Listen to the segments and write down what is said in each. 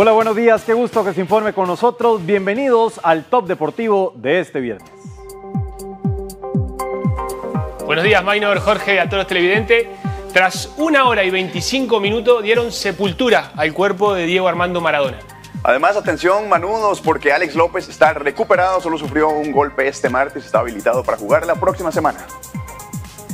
Hola, buenos días, qué gusto que se informe con nosotros. Bienvenidos al Top Deportivo de este viernes. Buenos días, Maynor, Jorge, a todos los televidentes. Tras una hora y 25 minutos dieron sepultura al cuerpo de Diego Armando Maradona. Además, atención, manudos, porque Alex López está recuperado, solo sufrió un golpe este martes, está habilitado para jugar la próxima semana.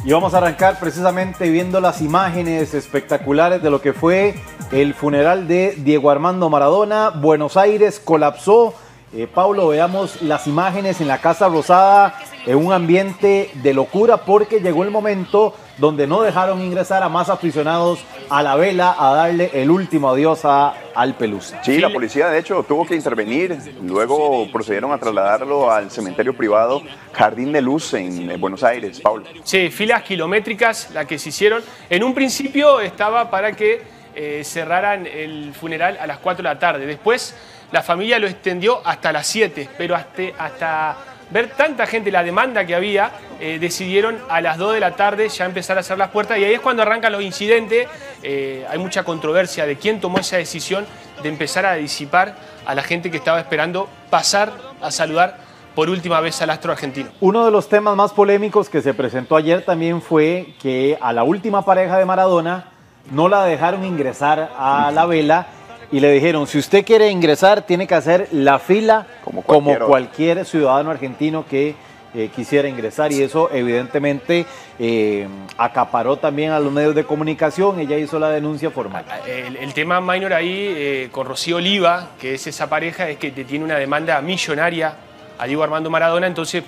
Y vamos a arrancar precisamente viendo las imágenes espectaculares de lo que fue el funeral de Diego Armando Maradona. Buenos Aires colapsó. Eh, Pablo, veamos las imágenes en la Casa Rosada en un ambiente de locura porque llegó el momento donde no dejaron ingresar a más aficionados a la vela a darle el último adiós a al Pelusa. Sí, la policía de hecho tuvo que intervenir, luego procedieron a trasladarlo al cementerio privado Jardín de Luz en Buenos Aires, Pablo. Sí, filas kilométricas las que se hicieron. En un principio estaba para que eh, cerraran el funeral a las 4 de la tarde, después la familia lo extendió hasta las 7, pero hasta, hasta ver tanta gente, la demanda que había, eh, decidieron a las 2 de la tarde ya empezar a hacer las puertas y ahí es cuando arrancan los incidentes. Eh, hay mucha controversia de quién tomó esa decisión de empezar a disipar a la gente que estaba esperando pasar a saludar por última vez al astro argentino. Uno de los temas más polémicos que se presentó ayer también fue que a la última pareja de Maradona no la dejaron ingresar a la vela y le dijeron, si usted quiere ingresar, tiene que hacer la fila como cualquier, ciudadano argentino que eh, quisiera ingresar. Y eso evidentemente eh, acaparó también a los medios de comunicación, ella hizo la denuncia formal. El, tema minor ahí eh, con Rocío Oliva, que es esa pareja, es que tiene una demanda millonaria a Diego Armando Maradona, entonces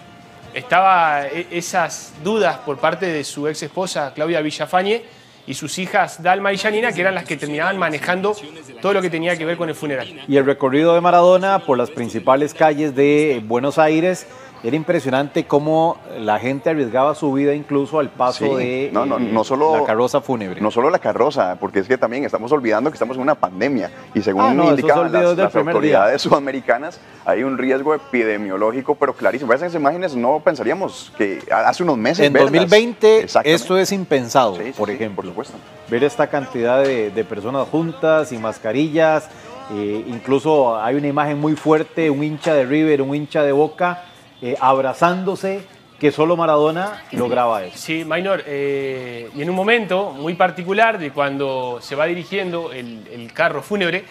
estaba esas dudas por parte de su ex esposa Claudia Villafañe y sus hijas Dalma y Janina, que eran las que terminaban manejando todo lo que tenía que ver con el funeral. Y el recorrido de Maradona por las principales calles de Buenos Aires era impresionante cómo la gente arriesgaba su vida incluso al paso de no, no, no solo, la carroza fúnebre. No solo la carroza, porque es que también estamos olvidando que estamos en una pandemia y según ah, indicaban las, las autoridades sudamericanas hay un riesgo epidemiológico, pero clarísimo. Esas imágenes no pensaríamos que hace unos meses. En 2020 esto es impensado, por ejemplo. Por supuesto. Ver esta cantidad de, personas juntas, y mascarillas. Eh, incluso hay una imagen muy fuerte, un hincha de River, un hincha de Boca eh, abrazándose, que solo Maradona lograba eso. Sí, Maynor, eh, y en un momento muy particular de cuando se va dirigiendo el, carro fúnebre,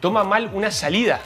toma mal una salida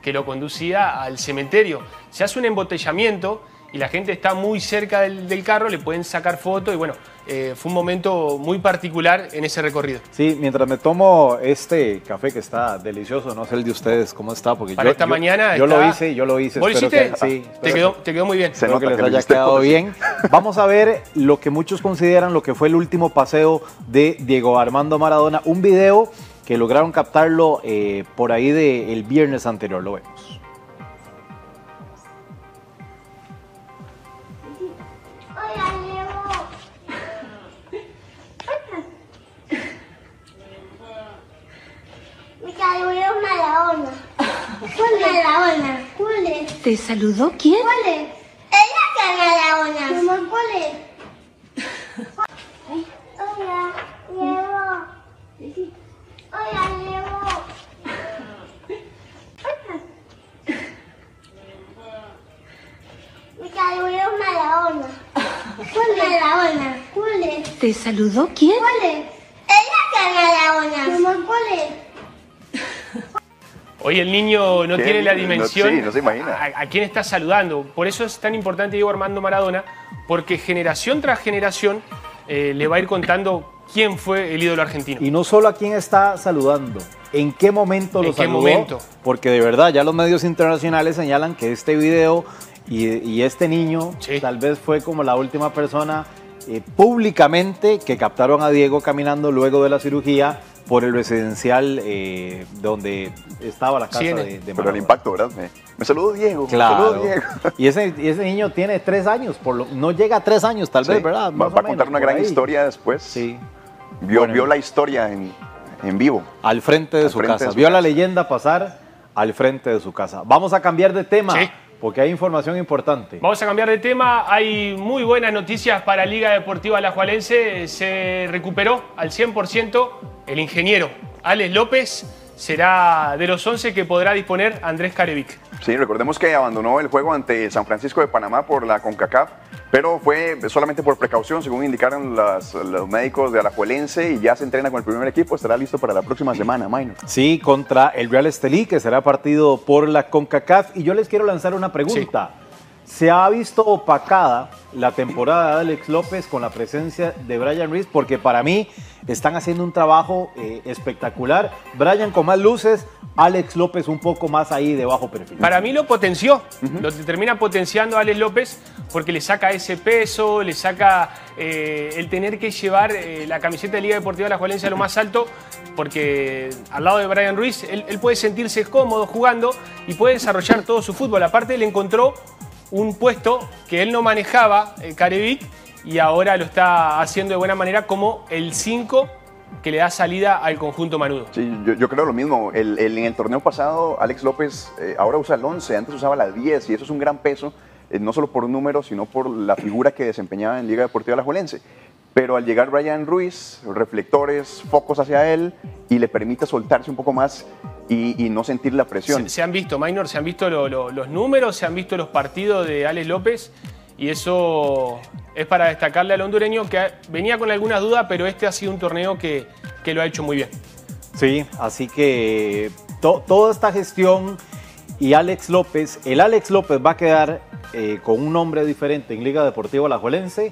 que lo conducía al cementerio. Se hace un embotellamiento y la gente está muy cerca del, del carro, le pueden sacar fotos y bueno, eh, fue un momento muy particular en ese recorrido. Sí, mientras me tomo este café que está delicioso, no sé el de ustedes cómo está, porque Para esta mañana yo lo hice, yo lo hice. ¿Vos lo hiciste? sí. Te quedó, te quedó, muy bien. Espero que les haya quedado bien. Vamos a ver lo que muchos consideran lo que fue el último paseo de Diego Armando Maradona, un video que lograron captarlo eh, por ahí del viernes anterior, lo vemos. ¿Cuál es? ¿Te saludó quién? ¿Cuál es? Ella que la ona. Mamá, ¿cuál es? Hola, Diego. Hola, Diego. Me saludó Malaona. ¿Cuál es Malaona? ¿Cuál es? ¿Te saludó quién? ¿Cuál es? Ella que la ona. Mamá, ¿cuál es? Hoy el niño no tiene la dimensión no, sí, no se imagina. A, quién está saludando. Por eso es tan importante Diego Armando Maradona, porque generación tras generación eh, le va a ir contando quién fue el ídolo argentino. Y no solo a quién está saludando, en qué momento lo ¿En qué momento? Porque de verdad ya los medios internacionales señalan que este video y, este niño tal vez fue como la última persona eh, públicamente que captaron a Diego caminando luego de la cirugía por el residencial eh, donde estaba la casa de, de Pero el impacto, ¿verdad? Me, me saludó Diego. Claro. Me Diego. Y ese, ese niño tiene tres años, por lo, no llega a tres años tal vez, ¿verdad? va, a contar una gran historia después. Sí. Vio, vio la historia en, en, vivo. Al frente de su casa. vio la leyenda pasar al frente de su casa. Vamos a cambiar de tema. Sí porque hay información importante. Vamos a cambiar de tema. Hay muy buenas noticias para Liga Deportiva Alajualense. Se recuperó al 100% el ingeniero Alex López. será de los 11 que podrá disponer Andrés Carevic. Sí, recordemos que abandonó el juego ante San Francisco de Panamá por la CONCACAF, pero fue solamente por precaución, según indicaron los médicos de Alajuelense, y ya se entrena con el primer equipo, estará listo para la próxima semana, Minor. Sí, contra el Real Estelí, que será partido por la CONCACAF, y yo les quiero lanzar una pregunta. Se ha visto opacada la temporada de Alex López con la presencia de Brian Reese, porque para mí están haciendo un trabajo eh, espectacular. Brian con más luces, Alex López un poco más ahí de bajo perfil. Para mí lo potenció, lo termina potenciando Alex López porque le saca ese peso, le saca eh, el tener que llevar eh, la camiseta de Liga Deportiva de la Juelencia a lo más alto, porque al lado de Brian Ruiz él, él puede sentirse cómodo jugando y puede desarrollar todo su fútbol. Aparte, le encontró un puesto que él no manejaba, el Carevic, y ahora lo está haciendo de buena manera como el 5 que le da salida al conjunto manudo. Sí, yo, creo lo mismo. en el torneo pasado, Alex López eh, ahora usa el 11, antes usaba la 10, y eso es un gran peso, eh, no solo por número, sino por la figura que desempeñaba en Liga Deportiva La Juelense. Pero al llegar Brian Ruiz, reflectores, focos hacia él, y le permite soltarse un poco más y, no sentir la presión. Se, han visto, Minor, se han visto los números, se han visto los partidos de Alex López y eso es para destacarle al hondureño que venía con algunas dudas, pero este ha sido un torneo que, lo ha hecho muy bien. Sí, así que toda esta gestión y Alex López, el Alex López va a quedar eh, con un nombre diferente en Liga Deportiva Alajuelense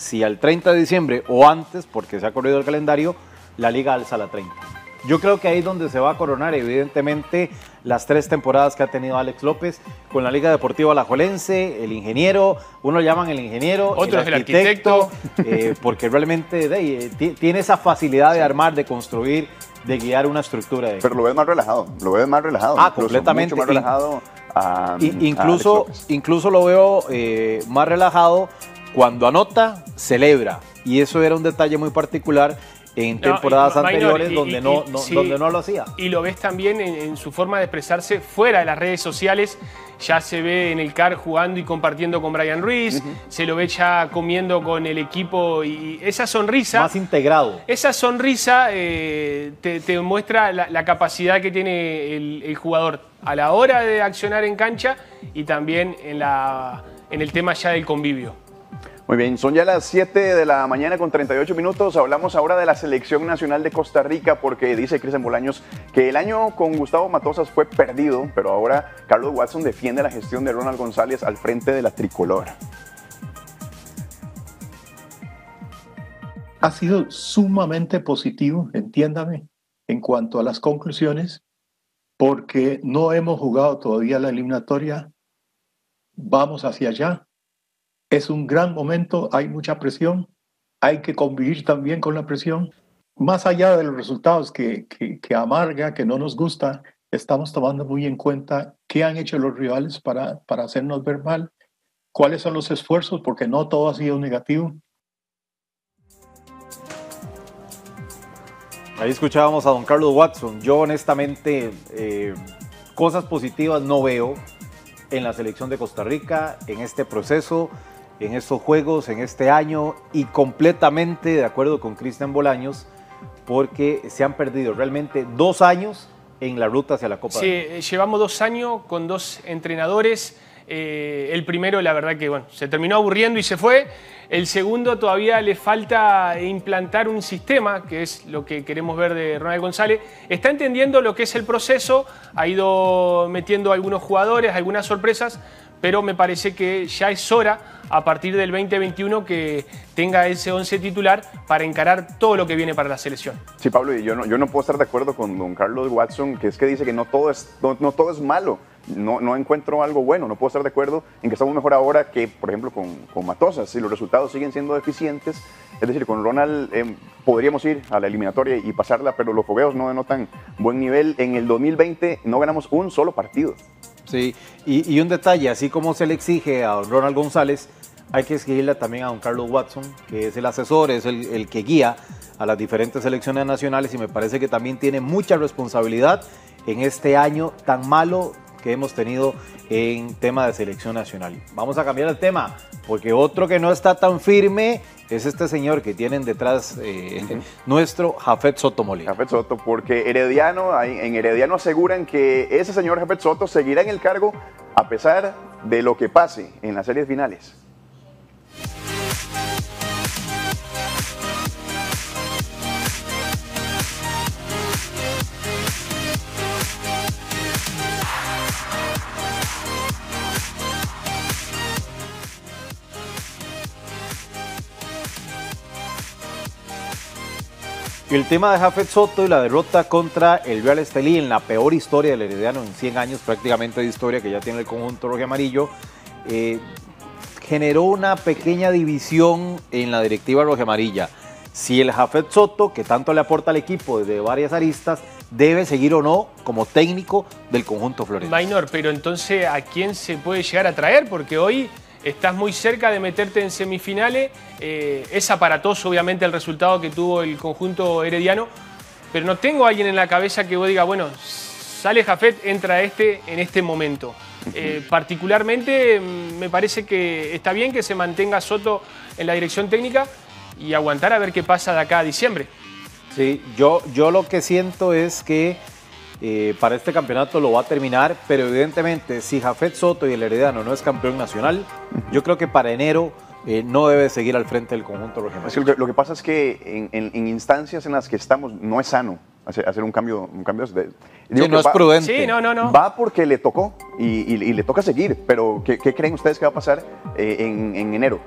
si al 30 de diciembre o antes, porque se ha corrido el calendario, la liga alza la 30. Yo creo que ahí es donde se va a coronar, evidentemente, las tres temporadas que ha tenido Alex López con la Liga Deportiva Alajuelense, el ingeniero, uno lo llaman el ingeniero, otro el arquitecto, eh, porque realmente eh, tiene esa facilidad de armar, de construir, de guiar una estructura. Pero lo ves más relajado, lo ves más relajado. Ah, completamente. Mucho más relajado. incluso, incluso lo veo eh, más relajado cuando anota, celebra. Y eso era un detalle muy particular en temporadas anteriores donde, no, donde no lo hacía. Y lo ves también en, su forma de expresarse fuera de las redes sociales. Ya se ve en el CAR jugando y compartiendo con Brian Ruiz, se lo ve ya comiendo con el equipo y esa sonrisa... Más integrado. Esa sonrisa eh, te, muestra la, capacidad que tiene el, jugador a la hora de accionar en cancha y también en, la, en el tema ya del convivio. Muy bien, son ya las 7 de la mañana con 38 minutos. Hablamos ahora de la selección nacional de Costa Rica porque dice Cristian Bolaños que el año con Gustavo Matosas fue perdido, pero ahora Carlos Watson defiende la gestión de Ronald González al frente de la tricolor. Ha sido sumamente positivo, entiéndame, en cuanto a las conclusiones, porque no hemos jugado todavía la eliminatoria. Vamos hacia allá es un gran momento, hay mucha presión, hay que convivir también con la presión. Más allá de los resultados que, que, amarga, que no nos gusta, estamos tomando muy en cuenta qué han hecho los rivales para, para hacernos ver mal, cuáles son los esfuerzos, porque no todo ha sido negativo. Ahí escuchábamos a don Carlos Watson. Yo honestamente eh, cosas positivas no veo en la selección de Costa Rica, en este proceso en estos juegos, en este año, y completamente de acuerdo con Cristian Bolaños, porque se han perdido realmente dos años en la ruta hacia la Copa. Sí, eh, llevamos dos años con dos entrenadores. Eh, el primero, la verdad que bueno, se terminó aburriendo y se fue. El segundo todavía le falta implantar un sistema, que es lo que queremos ver de Ronald González. Está entendiendo lo que es el proceso, ha ido metiendo algunos jugadores, algunas sorpresas, pero me parece que ya es hora a partir del 2021 que tenga ese 11 titular para encarar todo lo que viene para la selección. Sí, Pablo, y yo no, yo no puedo estar de acuerdo con don Carlos Watson, que es que dice que no todo es, no, todo es malo. No, no, encuentro algo bueno, no puedo estar de acuerdo en que estamos mejor ahora que, por ejemplo, con, con Matosas. Si los resultados siguen siendo deficientes, es decir, con Ronald em, podríamos ir a la eliminatoria y pasarla, pero los fogueos no denotan buen nivel. En el 2020 no ganamos un solo partido. Sí, y, y un detalle, así como se le exige a Ronald González, hay que seguirle también a don Carlos Watson, que es el asesor, es el, que guía a las diferentes selecciones nacionales y me parece que también tiene mucha responsabilidad en este año tan malo que hemos tenido en tema de selección nacional. Vamos a cambiar el tema, porque otro que no está tan firme es este señor que tienen detrás eh, nuestro Jafet Soto Molina. Jafet Soto, porque Herediano, en Herediano aseguran que ese señor Jafet Soto seguirá en el cargo a pesar de lo que pase en las series finales. El tema de Jafet Soto y la derrota contra el Real Estelí en la peor historia del Herediano en 100 años prácticamente de historia que ya tiene el conjunto rojo amarillo, eh, generó una pequeña división en la directiva roja amarilla. Si el Jafet Soto, que tanto le aporta al equipo desde varias aristas, debe seguir o no como técnico del conjunto florense. Minor, pero entonces, ¿a quién se puede llegar a traer? Porque hoy estás muy cerca de meterte en semifinales. Eh, es aparatoso, obviamente, el resultado que tuvo el conjunto herediano, pero no tengo a alguien en la cabeza que vos diga, bueno, sale Jafet, entra este en este momento. Eh, particularmente mm, me parece que está bien que se mantenga Soto en la dirección técnica y aguantar a ver qué pasa de acá a diciembre. Sí, yo, yo lo que siento es que eh, para este campeonato lo va a terminar, pero evidentemente si Jafet Soto y el Heredano no es campeón nacional, yo creo que para enero eh, no debe seguir al frente del conjunto regional. lo, que, pasa es que en, instancias en las que estamos no es sano hacer, un cambio, un cambio de, no es prudente. Sí, no, no, no. Va porque le tocó y, le toca seguir, pero ¿qué, creen ustedes que va a pasar eh, en, en enero?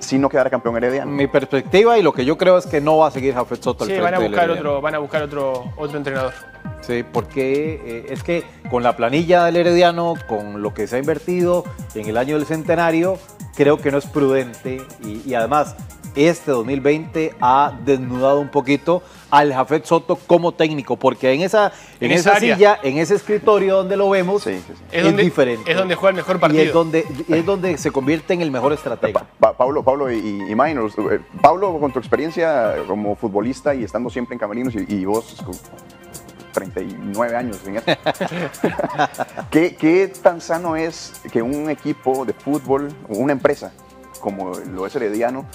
si no quedara campeón Herediano. Mi perspectiva y lo que yo creo es que no va a seguir Jafet Soto sí, van a buscar otro, van a buscar otro, otro entrenador. Sí, porque eh, es que con la planilla del Herediano, con lo que se ha invertido en el año del centenario, creo que no es prudente y además este 2020 ha desnudado un poquito al Jafet Soto como técnico, porque en esa, en, esa, silla, en ese escritorio donde lo vemos, Es, diferente. Es donde juega el mejor partido. Y es donde, es donde se convierte en el mejor estratega. Pablo, Pablo y, y eh, Pablo, con tu experiencia como futbolista y estando siempre en Camerinos y, vos 39 años en ¿Qué, ¿Qué tan sano es que un equipo de fútbol, una empresa como lo es Herediano,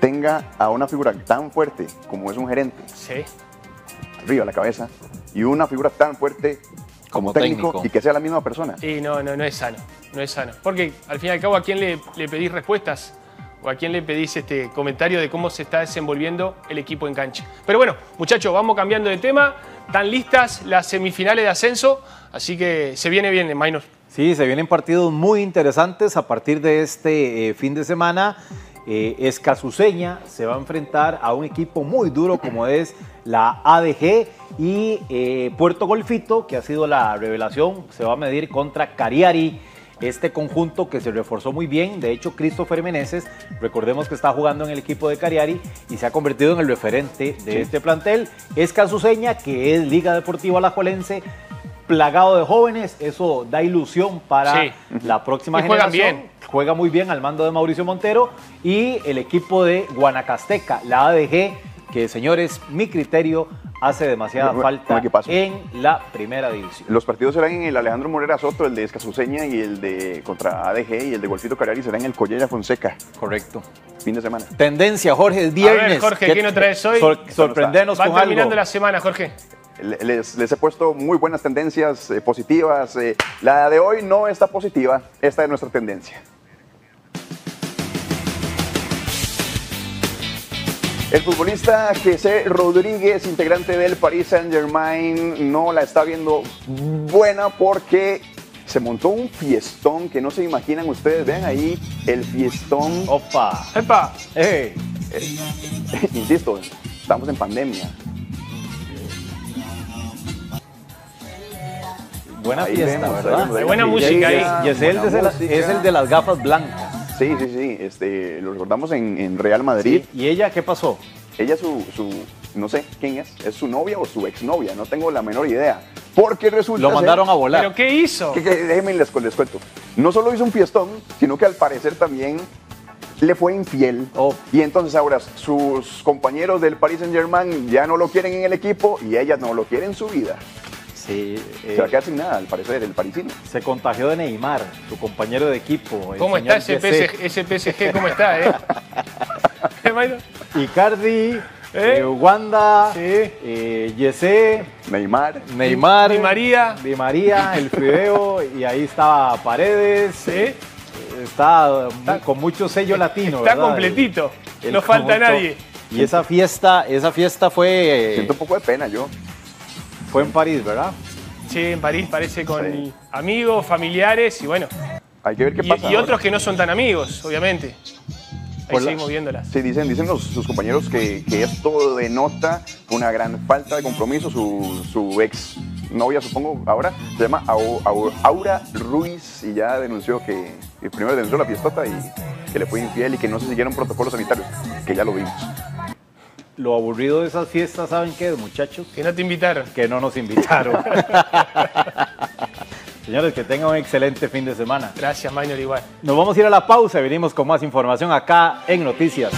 tenga a una figura tan fuerte como es un gerente, sí. arriba la cabeza, y una figura tan fuerte como, técnico, y que sea la misma persona. Sí, no, no, no es sano, no es sano. Porque al fin y al cabo, ¿a quién le, le pedís respuestas? ¿O a quién le pedís este comentario de cómo se está desenvolviendo el equipo en cancha? Pero bueno, muchachos, vamos cambiando de tema. Están listas las semifinales de ascenso, así que se viene bien, Minor. Sí, se vienen partidos muy interesantes a partir de este eh, fin de semana. Eh, se va a enfrentar a un equipo muy duro como es la ADG y eh, Puerto Golfito, que ha sido la revelación, se va a medir contra Cariari. Este conjunto que se reforzó muy bien, de hecho Christopher Meneses, recordemos que está jugando en el equipo de Cariari y se ha convertido en el referente de este plantel. Escasuseña, que es Liga Deportiva Alajuelense, plagado de jóvenes, eso da ilusión para la próxima generación. Bien. Juega muy bien al mando de Mauricio Montero y el equipo de Guanacasteca, la ADG, que señores, mi criterio hace demasiada falta en la primera división. Los partidos serán en el Alejandro Morera Soto, el de Escasuseña y el de contra ADG y el de Golfito Carari será en el Collella Fonseca. Correcto. Fin de semana. Tendencia, Jorge, es viernes. Jorge, ¿qué, nos traes hoy? sorprendenos Va terminando la semana, Jorge. Les, he puesto muy buenas tendencias eh, positivas. Eh, la de hoy no está positiva, esta es nuestra tendencia. El futbolista Jesse Rodríguez, integrante del Paris Saint Germain, no la está viendo buena porque se montó un fiestón que no se imaginan ustedes. Vean ahí el fiestón. ¡Opa! ¡Epa! Eh, insisto, estamos en pandemia. Buena fiesta, ¿verdad? Hay buena música ahí. Y es el, de, es el de las gafas blancas. Sí, sí, sí. Este, lo recordamos en, Real Madrid. ¿Y ella qué pasó? Ella, su, su, no sé quién es, es su novia o su exnovia, no tengo la menor idea. Porque resulta. Lo mandaron a volar. ¿Pero qué hizo? déjenme les, les cuento. No solo hizo un fiestón, sino que al parecer también le fue infiel. Oh. Y entonces ahora sus compañeros del Paris Saint Germain ya no lo quieren en el equipo y ella no lo quiere en su vida. Sí. se va a quedar sin nada, al parecer, el parisino. Se contagió de Neymar, su compañero de equipo. ¿Cómo está ese PSG, ese PSG? ¿Cómo está, eh? Icardi, ¿Eh? eh Wanda, sí. eh, Neymar, Neymar, Di María, Di María, el Fideo y ahí estaba Paredes. ¿Sí? Está, con mucho sello latino. Está completito, no falta nadie. Y esa fiesta, esa fiesta fue. Siento un poco de pena yo. Fue en París, ¿verdad? Sí, en París parece con amigos, familiares y bueno. Hay que ver qué pasa. Y otros que no son tan amigos, obviamente. Ahí seguimos viéndolas. Sí, dicen, dicen los, sus compañeros que, que, esto denota una gran falta de compromiso. Su, su ex novia, supongo, ahora, se llama Aura Ruiz y ya denunció que, primero denunció la fiestota y que le fue infiel y que no se siguieron protocolos sanitarios, que ya lo vimos. Lo aburrido de esas fiestas, ¿saben qué, muchachos? Que no te invitaron. Que no nos invitaron. Señores, que tengan un excelente fin de semana. Gracias, Minor, igual. Nos vamos a ir a la pausa y venimos con más información acá en Noticias.